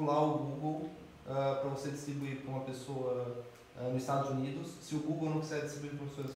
pular o Google ah, uh, para você distribuir para uma pessoa uh, nos Estados Unidos. Se o Google não quiser distribuir para pessoas